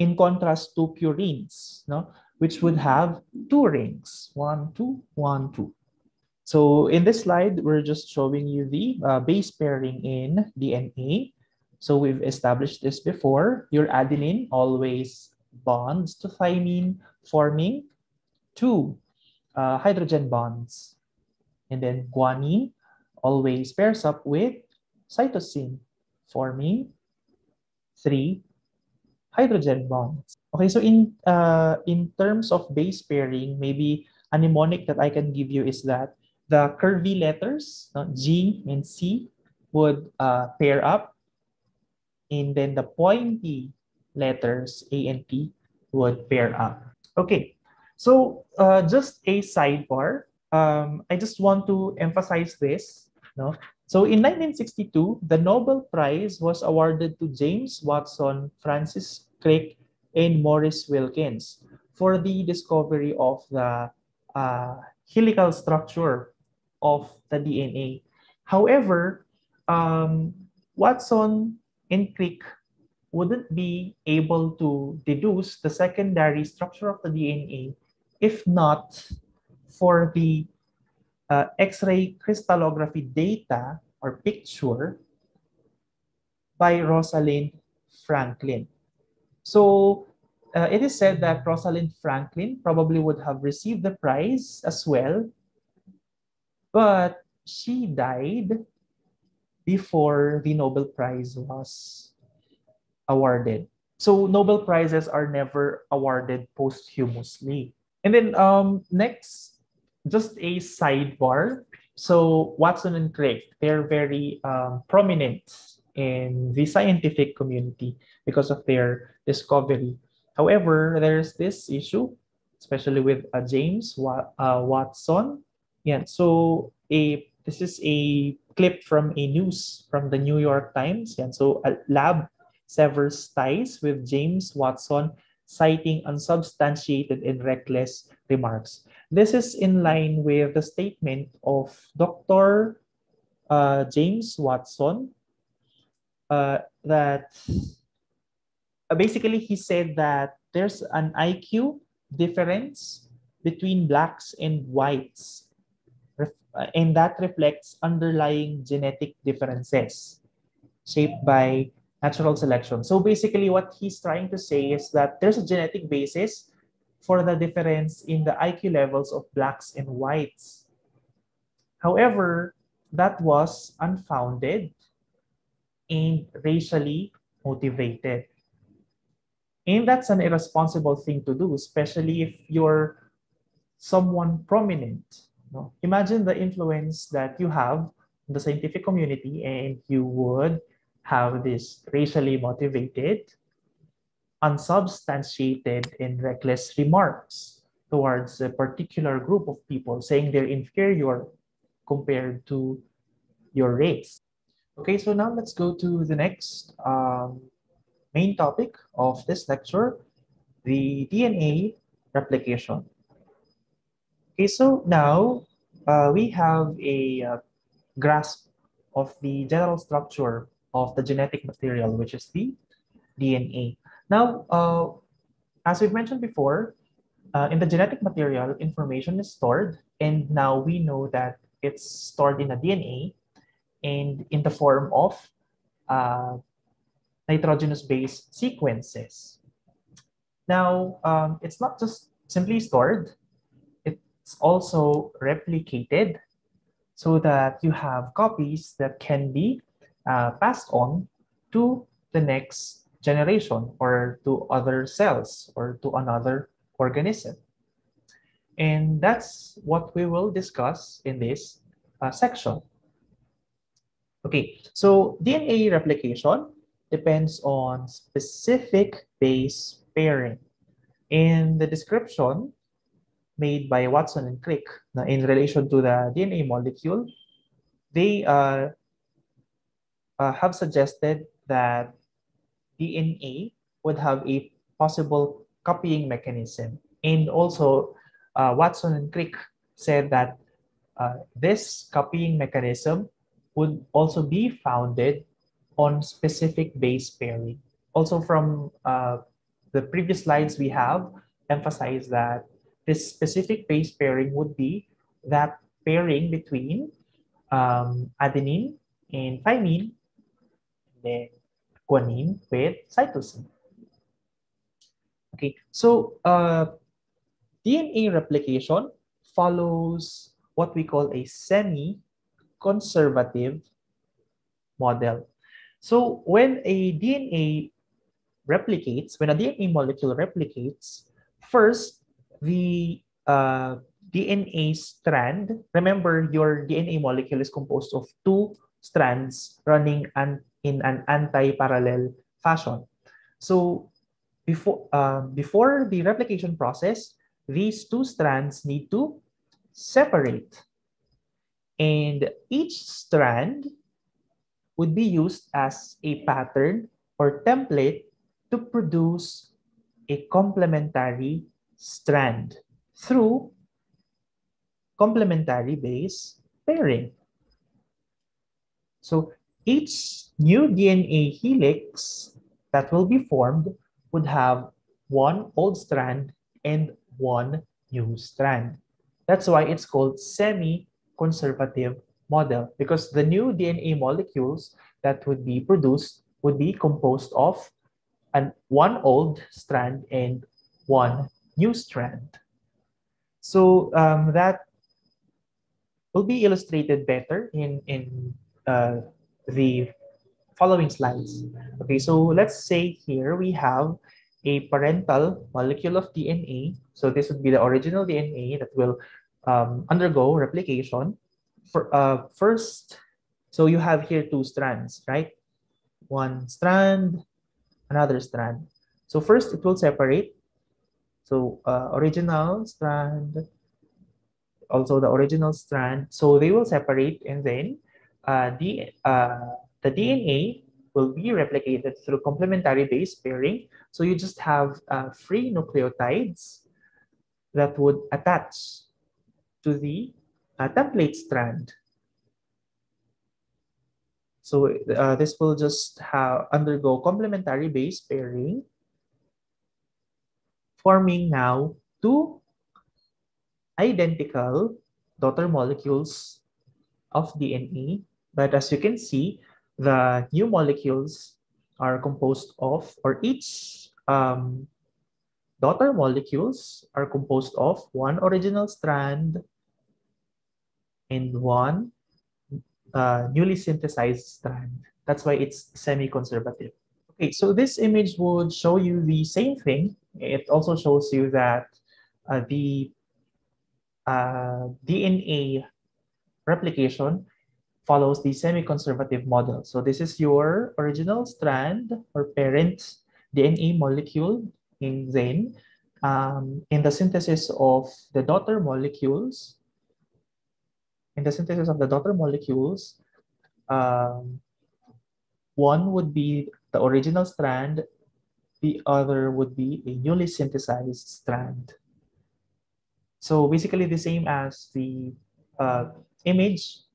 In contrast to purines, no, which would have two rings, one, two, one, two. So in this slide, we're just showing you the uh, base pairing in DNA. So we've established this before. Your adenine always bonds to thymine, forming two uh, hydrogen bonds. And then guanine always pairs up with cytosine, forming three hydrogen bonds. Okay, so in uh, in terms of base pairing, maybe a mnemonic that I can give you is that the curvy letters, uh, G and C, would uh, pair up, and then the pointy letters, A and T, would pair up. Okay, so uh, just a sidebar. Um, I just want to emphasize this no? So in 1962, the Nobel Prize was awarded to James Watson, Francis Crick, and Maurice Wilkins for the discovery of the uh, helical structure of the DNA. However, um, Watson and Crick wouldn't be able to deduce the secondary structure of the DNA if not for the uh, X-ray crystallography data or picture by Rosalind Franklin. So uh, it is said that Rosalind Franklin probably would have received the prize as well, but she died before the Nobel Prize was awarded. So Nobel Prizes are never awarded posthumously. And then um, next just a sidebar. So Watson and Crick, they're very um, prominent in the scientific community because of their discovery. However, there's this issue, especially with uh, James Wa- uh, Watson. Yeah, so a this is a clip from a news from the New York Times. Yeah, so a lab severs ties with James Watson, citing unsubstantiated and reckless remarks. This is in line with the statement of Dr. Uh, James Watson uh, that uh, basically he said that there's an IQ difference between blacks and whites uh, and that reflects underlying genetic differences shaped by natural selection. So basically what he's trying to say is that there's a genetic basis for the difference in the IQ levels of blacks and whites. However, that was unfounded and racially motivated. And that's an irresponsible thing to do, especially if you're someone prominent. No? Imagine the influence that you have in the scientific community and you would have this racially motivated, unsubstantiated, and reckless remarks towards a particular group of people saying they're inferior compared to your race. Okay, so now let's go to the next um, main topic of this lecture, the DNA replication. Okay, so now uh, we have a uh, grasp of the general structure of the genetic material, which is the DNA. Now, uh, as we've mentioned before, uh, in the genetic material, information is stored, and now we know that it's stored in a DNA and in the form of uh, nitrogenous base sequences. Now, um, it's not just simply stored, it's also replicated so that you have copies that can be uh, passed on to the next generation or to other cells or to another organism. And that's what we will discuss in this uh, section. Okay, so DNA replication depends on specific base pairing. In the description made by Watson and Crick in relation to the DNA molecule, they uh, uh, have suggested that DNA would have a possible copying mechanism. And also, uh, Watson and Crick said that uh, this copying mechanism would also be founded on specific base pairing. Also from uh, the previous slides we have emphasized that this specific base pairing would be that pairing between um, adenine and thymine, and then guanine with cytosine. Okay, so uh, DNA replication follows what we call a semi-conservative model. So when a DNA replicates, when a DNA molecule replicates, first the uh, DNA strand, remember your DNA molecule is composed of two strands running an, in an anti-parallel fashion. So before, uh, before the replication process, these two strands need to separate. And each strand would be used as a pattern or template to produce a complementary strand through complementary base pairing. So each new DNA helix that will be formed would have one old strand and one new strand. That's why it's called semi-conservative model because the new DNA molecules that would be produced would be composed of an one old strand and one new strand. So um, that will be illustrated better in, in uh, the following slides. Okay, so let's say here we have a parental molecule of DNA. So this would be the original DNA that will um, undergo replication for uh, first, so you have here two strands, right? One strand, another strand. So first it will separate. So uh, original strand, also the original strand. So they will separate and then uh, the, uh, the DNA will be replicated through complementary base pairing. So you just have uh, free nucleotides that would attach to the uh, template strand. So uh, this will just have undergo complementary base pairing, forming now two identical daughter molecules of DNA. But as you can see, the new molecules are composed of, or each um, daughter molecules are composed of one original strand and one uh, newly synthesized strand. That's why it's semi-conservative. Okay, so this image would show you the same thing. It also shows you that uh, the uh, DNA replication follows the semi-conservative model. So this is your original strand or parent DNA molecule in Zen. Um, in the synthesis of the daughter molecules, in the synthesis of the daughter molecules, um, one would be the original strand, the other would be a newly synthesized strand. So basically the same as the uh, image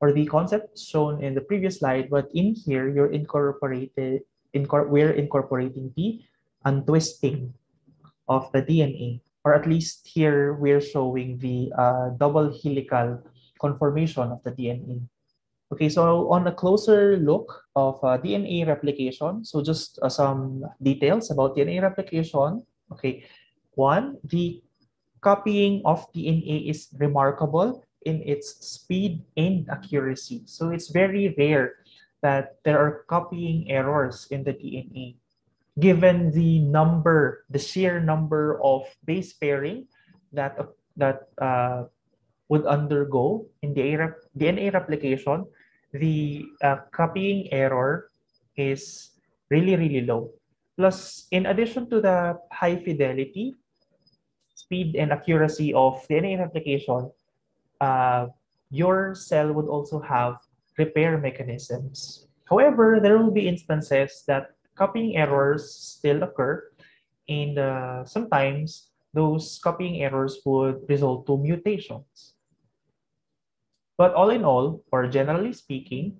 or the concept shown in the previous slide, but in here you're incorporated, incor we're incorporating the untwisting of the DNA, or at least here we're showing the uh, double helical conformation of the DNA. Okay, so on a closer look of uh, DNA replication, so just uh, some details about DNA replication. Okay, one, the copying of DNA is remarkable in its speed and accuracy. So it's very rare that there are copying errors in the DNA. Given the number, the sheer number of base pairing that, that uh, would undergo in the DNA replication, the uh, copying error is really, really low. Plus, in addition to the high fidelity, speed and accuracy of DNA replication, uh, your cell would also have repair mechanisms. However, there will be instances that copying errors still occur, and uh, sometimes those copying errors would result to mutations. But all in all, or generally speaking,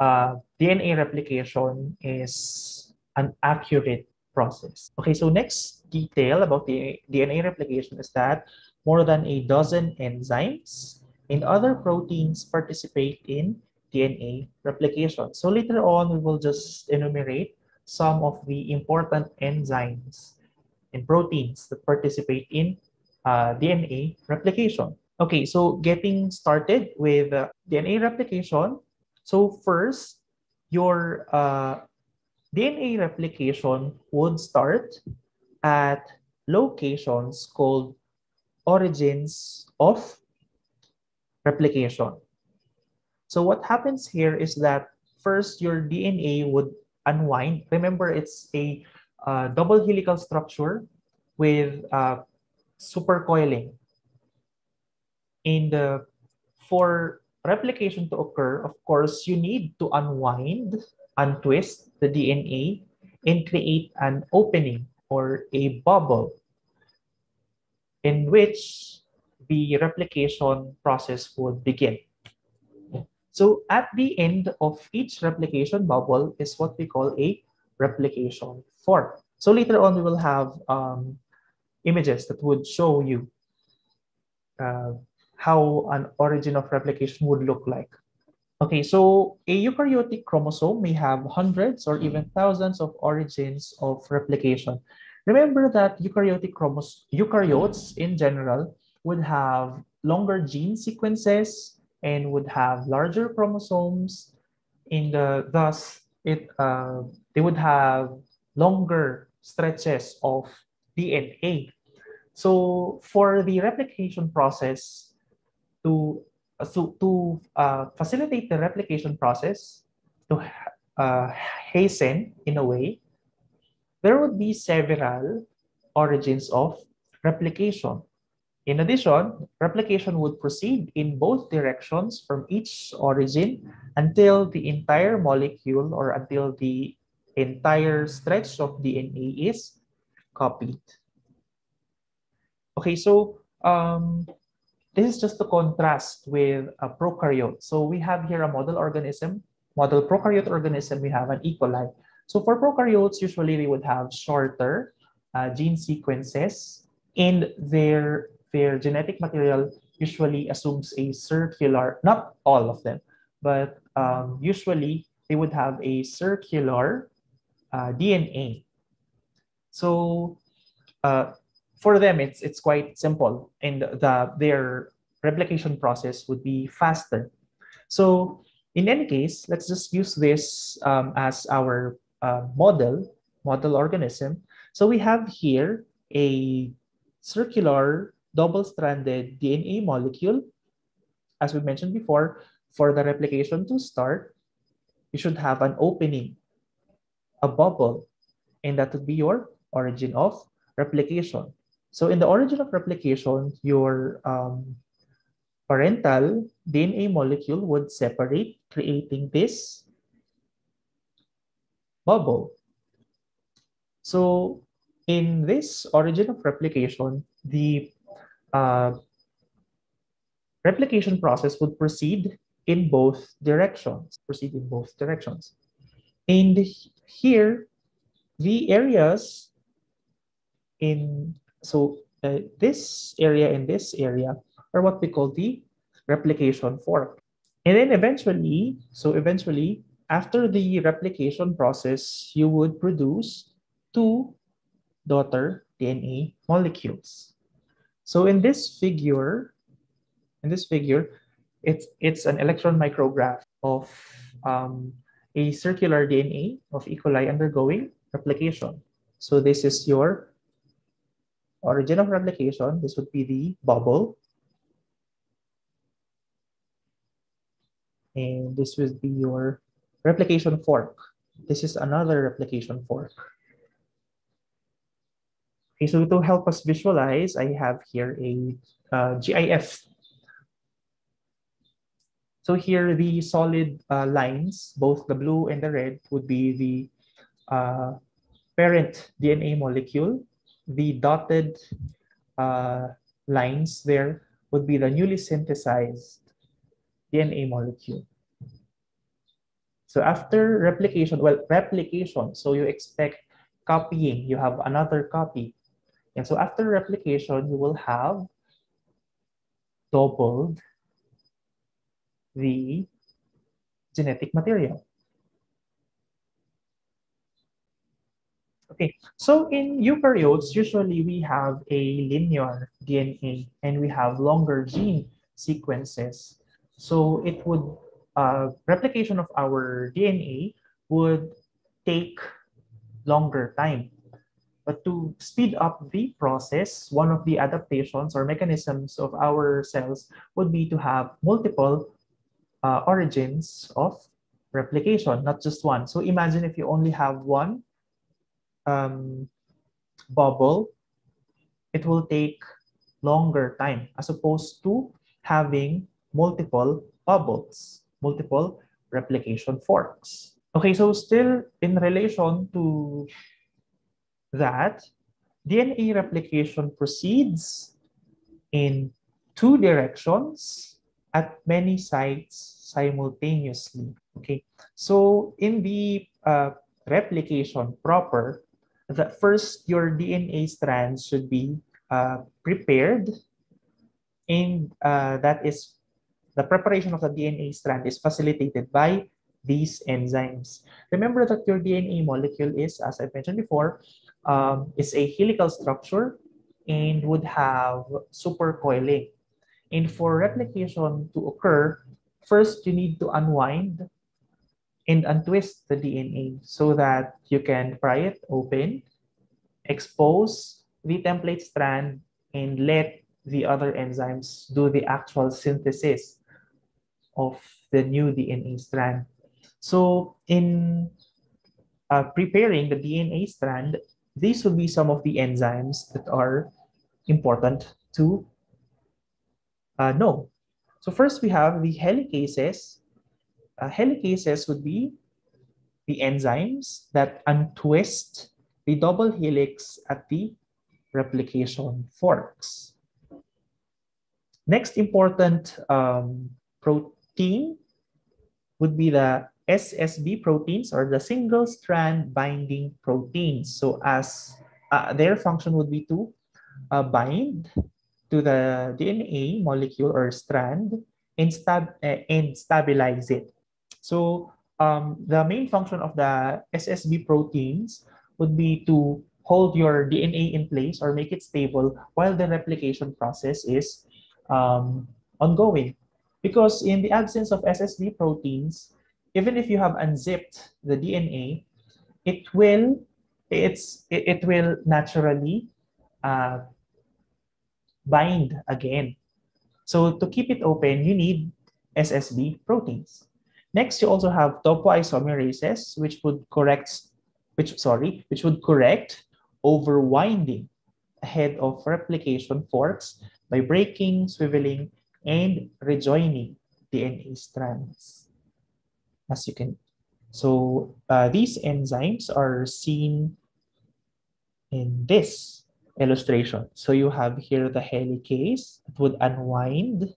uh, DNA replication is an accurate process. Okay, so next detail about the DNA replication is that more than a dozen enzymes and other proteins participate in DNA replication. So later on, we will just enumerate some of the important enzymes and proteins that participate in uh, DNA replication. Okay, so getting started with uh, DNA replication. So first, your uh, DNA replication would start at locations called origins of replication. So what happens here is that first your DNA would unwind. Remember, it's a uh, double helical structure with uh, supercoiling. And uh, for replication to occur, of course, you need to unwind, untwist the DNA, and create an opening or a bubble in which the replication process would begin. So at the end of each replication bubble is what we call a replication fork. So later on, we will have um, images that would show you uh, how an origin of replication would look like. Okay, so a eukaryotic chromosome may have hundreds or even thousands of origins of replication. Remember that eukaryotic chromos eukaryotes in general would have longer gene sequences and would have larger chromosomes. In the thus it uh, they would have longer stretches of DNA. So for the replication process to uh, so to uh, facilitate the replication process to uh, hasten in a way there would be several origins of replication. In addition, replication would proceed in both directions from each origin until the entire molecule or until the entire stretch of DNA is copied. Okay, so um, this is just to contrast with a prokaryote. So we have here a model organism, model prokaryote organism, we have an E. coli. So for prokaryotes, usually they would have shorter uh, gene sequences and their, their genetic material usually assumes a circular, not all of them, but um, usually they would have a circular uh, DNA. So uh, for them, it's, it's quite simple and the, their replication process would be faster. So in any case, let's just use this um, as our uh, model, model organism. So we have here a circular double-stranded DNA molecule. As we mentioned before, for the replication to start, you should have an opening, a bubble, and that would be your origin of replication. So in the origin of replication, your um, parental DNA molecule would separate, creating this bubble. So in this origin of replication, the uh, replication process would proceed in both directions, proceed in both directions. And here, the areas in, so uh, this area and this area are what we call the replication fork. And then eventually, so eventually, after the replication process, you would produce two daughter DNA molecules. So in this figure, in this figure, it's, it's an electron micrograph of um, a circular DNA of E. coli undergoing replication. So this is your origin of replication. This would be the bubble. And this would be your replication fork. This is another replication fork. Okay, so to help us visualize, I have here a uh, GIF. So here the solid uh, lines, both the blue and the red, would be the uh, parent DNA molecule. The dotted uh, lines there would be the newly synthesized DNA molecule. So after replication, well, replication, so you expect copying, you have another copy. And so after replication, you will have doubled the genetic material. Okay, so in eukaryotes, usually we have a linear DNA and we have longer gene sequences. So it would, replication of our DNA would take longer time. But to speed up the process, one of the adaptations or mechanisms of our cells would be to have multiple uh, origins of replication, not just one. So imagine if you only have one um, bubble, it will take longer time as opposed to having multiple bubbles, multiple replication forks. Okay, so still in relation to that, DNA replication proceeds in two directions at many sites simultaneously. Okay, so in the uh, replication proper, the first your DNA strands should be uh, prepared and uh, that is the preparation of the DNA strand is facilitated by these enzymes. Remember that your DNA molecule is, as I mentioned before, um, is a helical structure and would have supercoiling. And for replication to occur, first you need to unwind and untwist the DNA so that you can pry it open, expose the template strand, and let the other enzymes do the actual synthesis of the new DNA strand. So in uh, preparing the DNA strand, these will be some of the enzymes that are important to uh, know. So first we have the helicases uh, helicases would be the enzymes that untwist the double helix at the replication forks. Next important um, protein would be the SSB proteins or the single strand binding proteins. So as uh, their function would be to uh, bind to the DNA molecule or strand and, stab uh, and stabilize it. So um, the main function of the SSB proteins would be to hold your DNA in place or make it stable while the replication process is um, ongoing. Because in the absence of SSB proteins, even if you have unzipped the DNA, it will it's it, it will naturally uh, bind again. So to keep it open, you need SSB proteins. Next, you also have topoisomerases, which would correct, which sorry, which would correct overwinding ahead of replication forks by breaking, swiveling, and rejoining DNA strands. As you can, so uh, these enzymes are seen in this illustration. So you have here the helicase that would unwind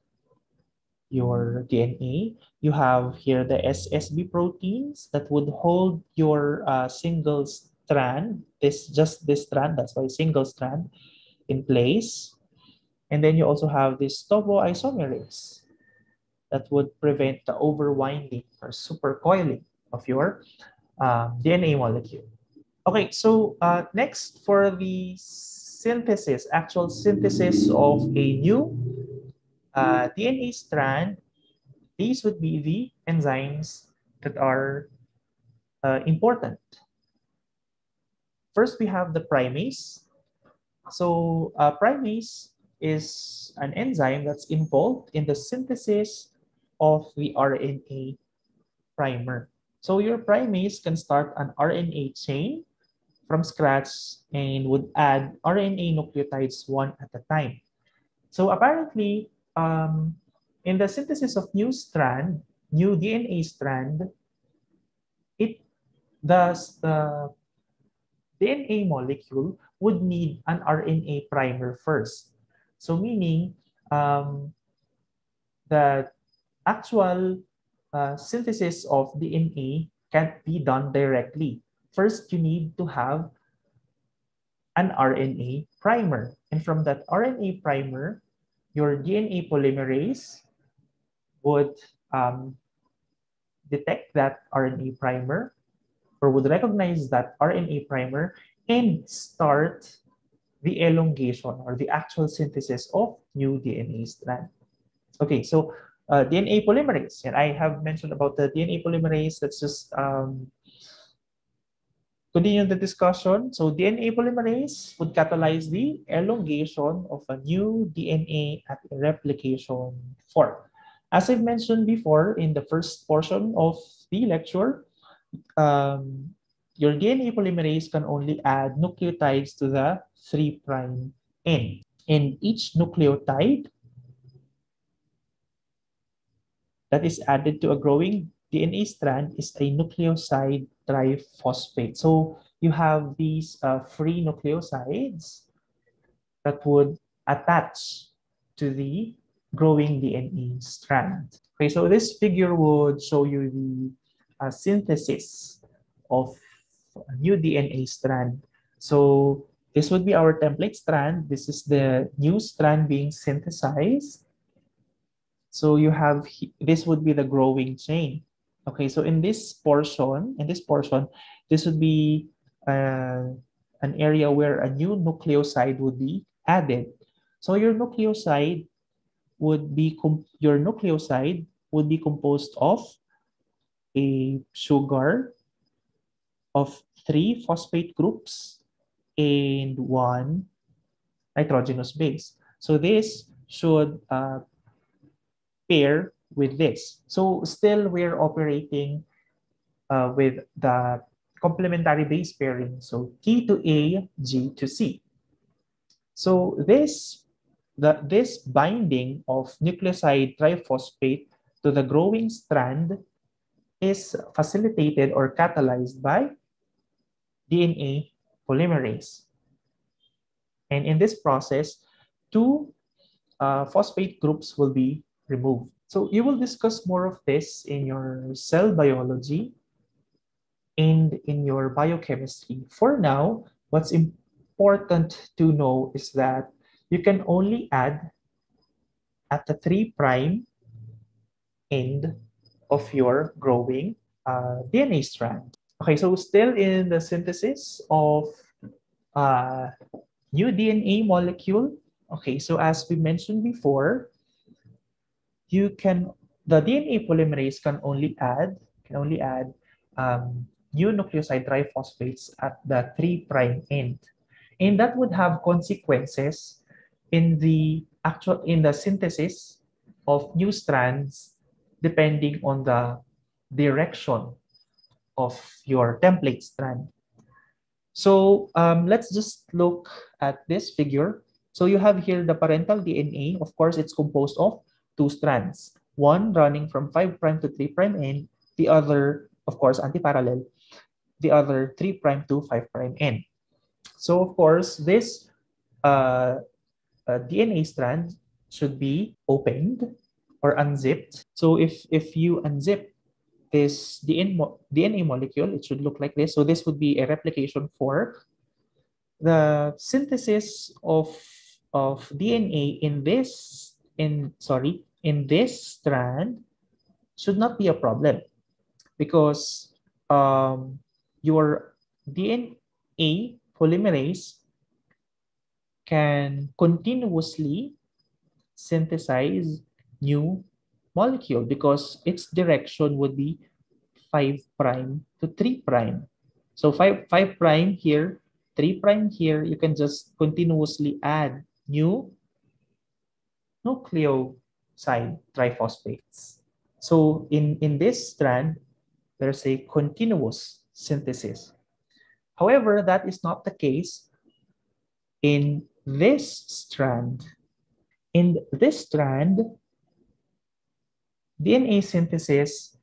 your DNA. You have here the SSB proteins that would hold your uh, single strand, this just this strand, that's why single strand, in place. And then you also have this topoisomerase that would prevent the overwinding or supercoiling of your uh, DNA molecule. Okay, so uh, next for the synthesis, actual synthesis of a new uh, DNA strand, these would be the enzymes that are uh, important. First, we have the primase. So uh, primase is an enzyme that's involved in the synthesis of the RNA primer. So your primase can start an RNA chain from scratch and would add RNA nucleotides one at a time. So apparently, um, in the synthesis of new strand, new DNA strand, it does the DNA molecule would need an RNA primer first. So meaning um, the actual uh, synthesis of DNA can't be done directly. First, you need to have an RNA primer. And from that RNA primer, your DNA polymerase would um, detect that RNA primer or would recognize that RNA primer and start the elongation or the actual synthesis of new DNA strand. Okay, so uh, DNA polymerase, and I have mentioned about the DNA polymerase. Let's just um, continue the discussion. So DNA polymerase would catalyze the elongation of a new DNA at replication fork. As I've mentioned before in the first portion of the lecture, um, your DNA polymerase can only add nucleotides to the 3' end. And each nucleotide that is added to a growing DNA strand is a nucleoside triphosphate. So you have these uh, free nucleosides that would attach to the growing DNA strand. Okay, so this figure would show you the uh, synthesis of a new DNA strand. So this would be our template strand. This is the new strand being synthesized. So you have, this would be the growing chain. Okay, so in this portion, in this portion, this would be uh, an area where a new nucleoside would be added. So your nucleoside would be, your nucleoside would be composed of a sugar of three phosphate groups and one nitrogenous base. So this should uh, pair with this. So still we're operating uh, with the complementary base pairing. So T to A, G to C. So this, the, this binding of nucleoside triphosphate to the growing strand is facilitated or catalyzed by DNA polymerase. And in this process, two uh, phosphate groups will be removed. So you will discuss more of this in your cell biology and in your biochemistry. For now, what's important to know is that you can only add at the 3' end of your growing uh, DNA strand. Okay, so still in the synthesis of uh, new DNA molecule. Okay, so as we mentioned before, you can the DNA polymerase can only add can only add um, new nucleoside triphosphates at the 3' prime end. And that would have consequences in the actual in the synthesis of new strands depending on the direction of your template strand. So um, let's just look at this figure. So you have here the parental DNA. Of course, it's composed of two strands. One running from 5' to 3' end, the other, of course, anti-parallel, the other 3' to 5' end. So of course, this uh, uh, DNA strand should be opened or unzipped. So if, if you unzip this DNA, DNA molecule, it should look like this. So this would be a replication fork. The synthesis of, of DNA in this, in sorry, in this strand should not be a problem because um, your DNA polymerase can continuously synthesize new molecule because its direction would be 5 prime to 3 prime. So 5, 5 prime here, 3 prime here, you can just continuously add new nucleoside triphosphates. So in, in this strand, there's a continuous synthesis. However, that is not the case in this strand. In this strand, DNA synthesis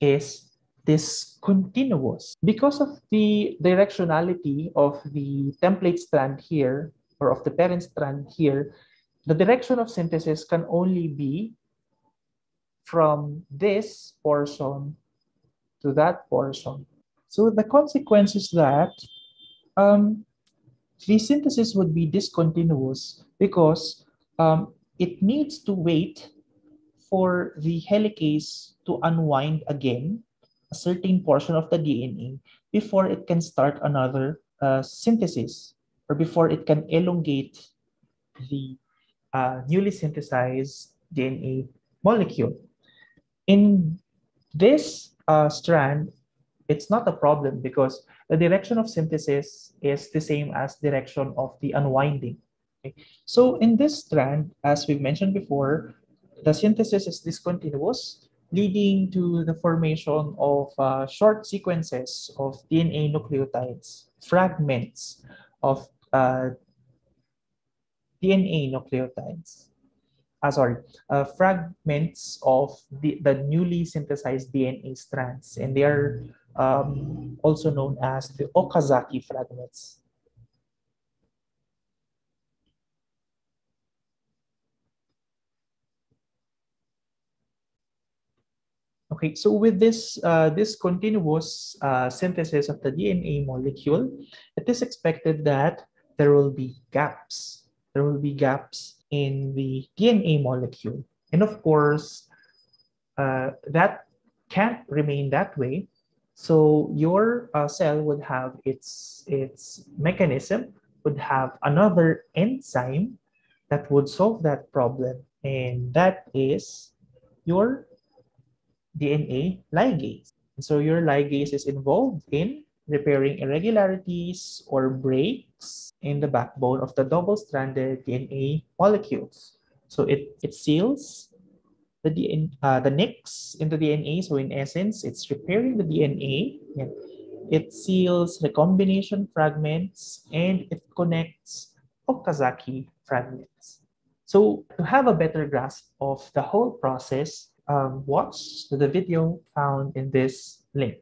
is discontinuous. Because of the directionality of the template strand here, or of the parent strand here, the direction of synthesis can only be from this portion to that portion. So the consequence is that um, the synthesis would be discontinuous because um, it needs to wait for the helicase to unwind again a certain portion of the DNA before it can start another uh, synthesis or before it can elongate the uh, newly synthesized DNA molecule. In this uh, strand, it's not a problem because the direction of synthesis is the same as direction of the unwinding. Okay? So in this strand, as we've mentioned before, the synthesis is discontinuous, leading to the formation of uh, short sequences of DNA nucleotides, fragments of uh, DNA nucleotides. Uh, sorry, uh, fragments of the, the newly synthesized DNA strands, and they are um, also known as the Okazaki fragments. Okay, so with this, uh, this continuous uh, synthesis of the DNA molecule, it is expected that there will be gaps. There will be gaps in the DNA molecule. And of course, uh, that can't remain that way. So your uh, cell would have its, its mechanism, would have another enzyme that would solve that problem. And that is your DNA ligase. So your ligase is involved in repairing irregularities or breaks in the backbone of the double-stranded DNA molecules. So it, it seals the, DNA, uh, the nicks into DNA. So in essence, it's repairing the DNA. It seals recombination fragments and it connects Okazaki fragments. So to have a better grasp of the whole process, um, watch the video found in this link.